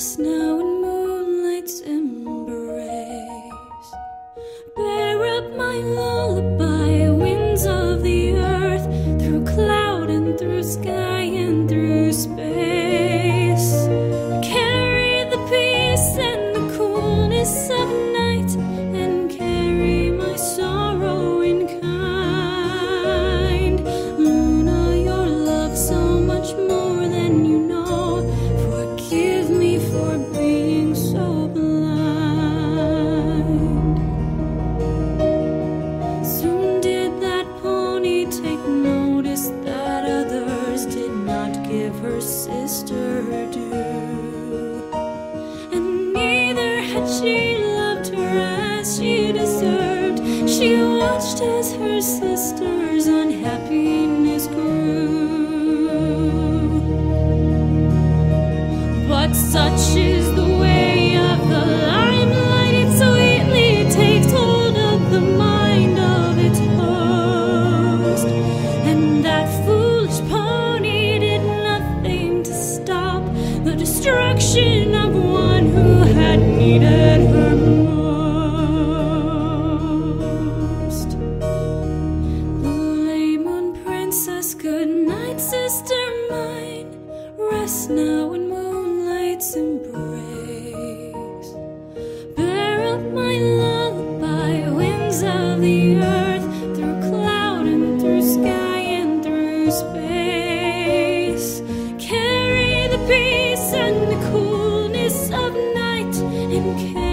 Now and space. Carry the peace and the coolness of night, carry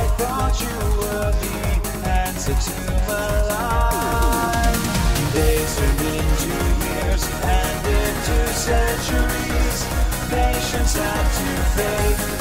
I thought you were the answer to my life. Days turned into years and into centuries. To fade.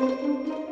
Música